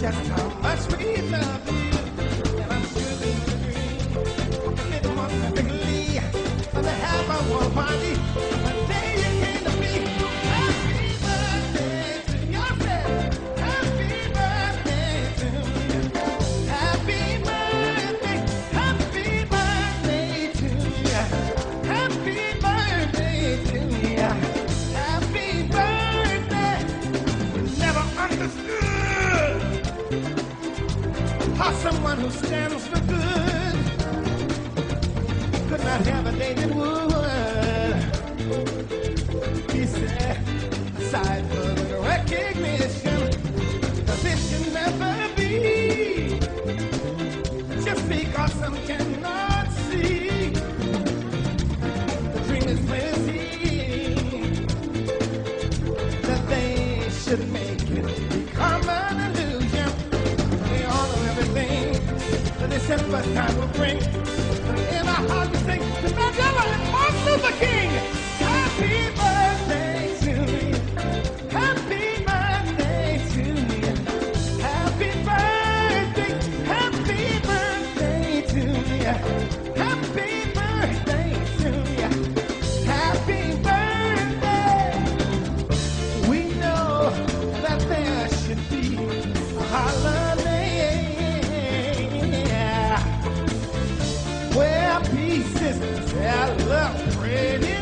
just how much we love you. How someone who stands for good could not have a day that would. He said, aside for recognition, that it can never be. Just because some cannot see, the dream is plenty. That they should make time will bring. pieces. That look pretty.